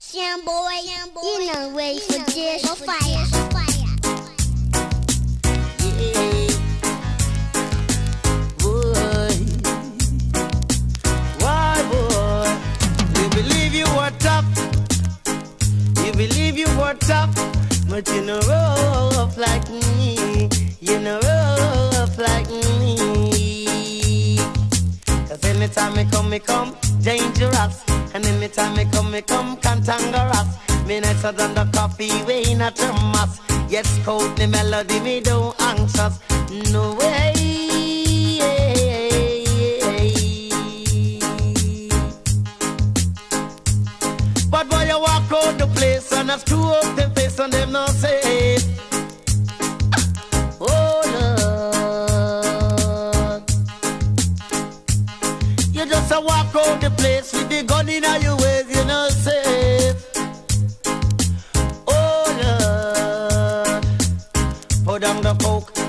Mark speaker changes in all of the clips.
Speaker 1: Sham boy, you know ready for this. For fire, for fire.
Speaker 2: Why, boy? You believe you were tough. You believe you were tough. But you know rough like me. You know rough like me. Cause anytime me come, me come dangerous. And anytime me come, me come cantankerous. Me nicer than the coffee way in a thermos. Yes, Courtney Melody, me don't anxious. No way. But boy, you walk out the place and I screw up the face and them not safe.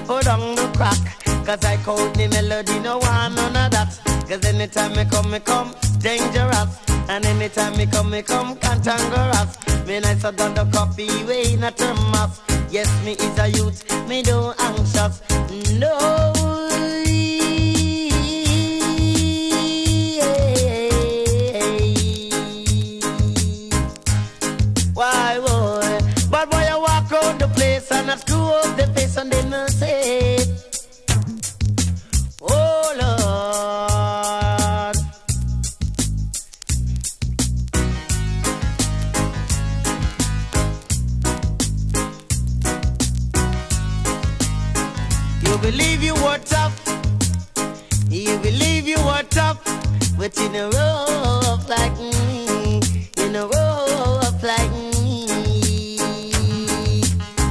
Speaker 2: Put down the crack, cause I Courtney Melody, no one none of that. Cause anytime me come, me come dangerous. And anytime me come, me come cantankerous. Me nicer than the coffee way in a thermos. Yes, me is a youth, me don't anxious. No. Why, boy? But boy, you walk out the place and I believe you were tough. You believe you were tough. But in a rough like me. In a rough like me.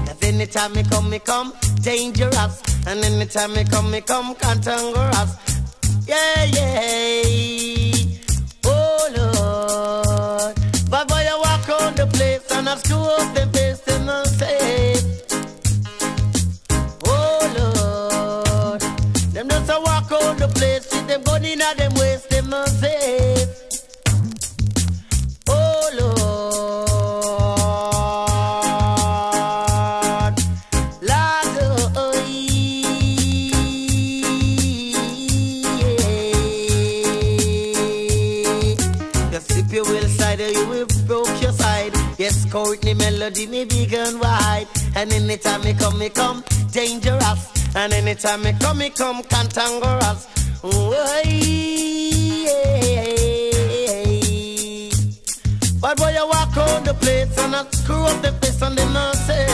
Speaker 2: Cause anytime me come, me come dangerous. And anytime me come, me come cantankerous. Yeah, yeah. Oh Lord. But boy, you walk on the place and I screw up the place with them gun inna them waist, them not safe. Oh Lord, Lord, oh, yeah. Just slip your will side you will broke your side. Yes, Courtney Melody, me big and wide. And anytime me come, me come dangerous. And anytime me come, me come cantankerous. But boy, you walk on the place and I screw up the face and then I say,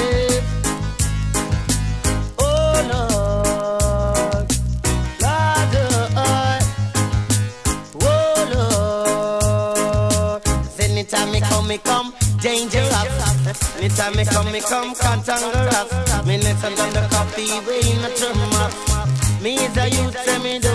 Speaker 2: anytime me come, me come dangerous. Anytime me come, me come cantankerous. Me listen than the coffee way in a thermos. Me is a youth, say me anxious.